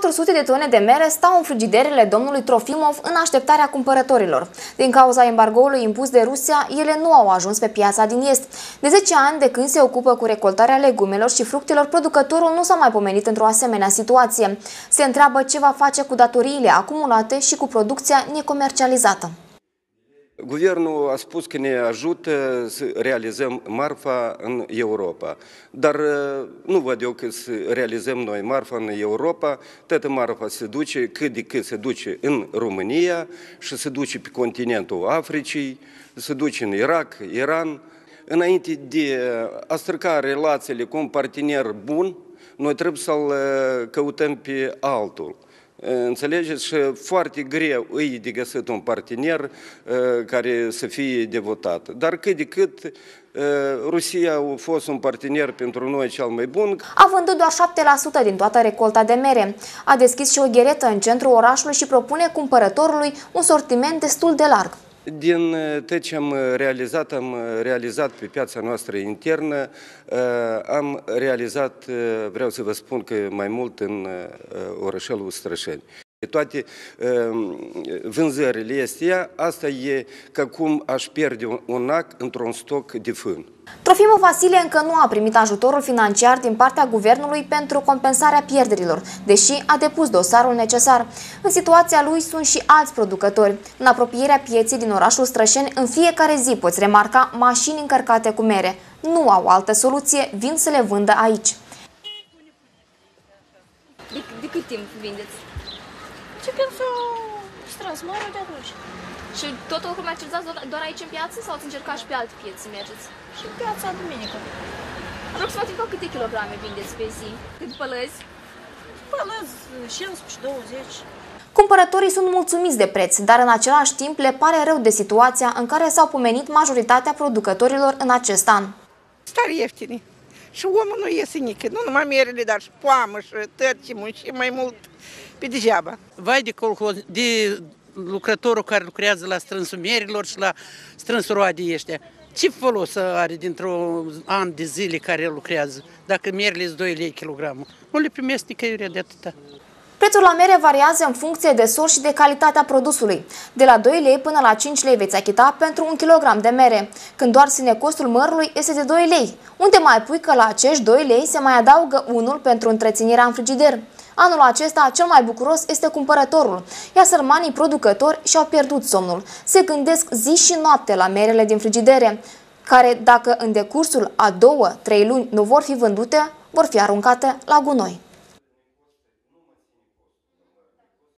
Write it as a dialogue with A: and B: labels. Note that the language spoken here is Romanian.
A: 400 de tone de mere stau în frigiderele domnului Trofimov în așteptarea cumpărătorilor. Din cauza embargoului impus de Rusia, ele nu au ajuns pe piața din Est. De 10 ani, de când se ocupă cu recoltarea legumelor și fructelor, producătorul nu s-a mai pomenit într-o asemenea situație. Se întreabă ce va face cu datoriile acumulate și cu producția necomercializată.
B: Guvernul a spus că ne ajută să realizăm marfa în Europa, dar uh, nu văd eu că să realizăm noi marfa în Europa, toată marfa se duce cât de cât se duce în România și se duce pe continentul Africii, se duce în Irak, Iran. Înainte de a străca relațiile cu un partener bun, noi trebuie să-l uh, căutăm pe altul. Înțelegeți? Și foarte greu îi de găsit un partener care să fie devotat. Dar cât de cât Rusia a fost un partener pentru noi cel mai bun.
A: A vândut doar 7% din toată recolta de mere. A deschis și o gheretă în centrul orașului și propune cumpărătorului un sortiment destul de larg.
B: Din uh, tot ce am realizat, am realizat pe piața noastră internă, uh, am realizat, uh, vreau să vă spun că mai mult în orășelul Strășeni. Toate vânzările este asta e ca cum aș pierde un ac într-un stoc de fân.
A: Trofimul Vasile încă nu a primit ajutorul financiar din partea guvernului pentru compensarea pierderilor, deși a depus dosarul necesar. În situația lui sunt și alți producători. În apropierea pieței din orașul Strășeni, în fiecare zi poți remarca mașini încărcate cu mere. Nu au altă soluție, vin să le vândă aici.
C: De, de cât timp vindeți? Începem să strâns mare de atunci.
A: Și totul comercializați doar aici în piață sau ați încercat și pe alte piețe mergeți?
C: Și în piața duminică.
A: Aproximativ câte kilograme vindeți pe zi? Cât pălăzi?
C: Pălăzi 15-20.
A: Cumpărătorii sunt mulțumiți de preț, dar în același timp le pare rău de situația în care s-au pomenit majoritatea producătorilor în acest an.
D: Stari ieftini. Și omul nu iese nici, nu numai merele, dar și poamă și tărci, și mai mult pe degeaba.
E: Vai de colhoz, de lucrătorul care lucrează la strânsul mierilor și la strânsul roadei ăștia. Ce folos are dintr-un an de zile care el lucrează, dacă mierile sunt 2 lei kilogramul? Nu le primesc nicăieri de atâta.
A: Prețul la mere variază în funcție de sort și de calitatea produsului. De la 2 lei până la 5 lei veți achita pentru un kilogram de mere, când doar sine costul mărului este de 2 lei. Unde mai pui că la acești 2 lei se mai adaugă unul pentru întreținerea în frigider. Anul acesta, cel mai bucuros este cumpărătorul, iar sărmanii producători și-au pierdut somnul. Se gândesc zi și noapte la merele din frigidere, care, dacă în decursul a două, trei luni nu vor fi vândute, vor fi aruncate la gunoi.